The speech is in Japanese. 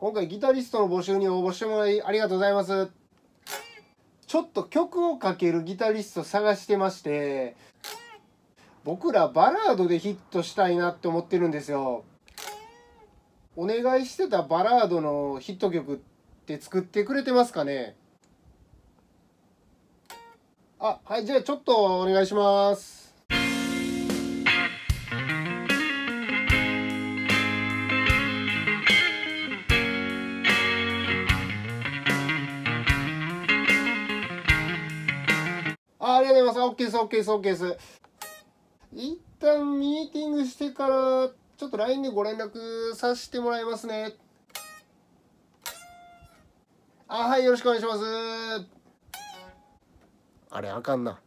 今回ギタリストの募集に応募してもらいありがとうございます。ちょっと曲をかけるギタリスト探してまして僕らバラードでヒットしたいなって思ってるんですよ。お願いしてたバラードのヒット曲って作ってくれてますかね？あはいじゃあちょっとお願いします。ありがとうございます。OK です、OK です、OK です。一旦ミーティングしてから、ちょっと LINE でご連絡させてもらいますね。あ、はい、よろしくお願いします。あれ、あかんな。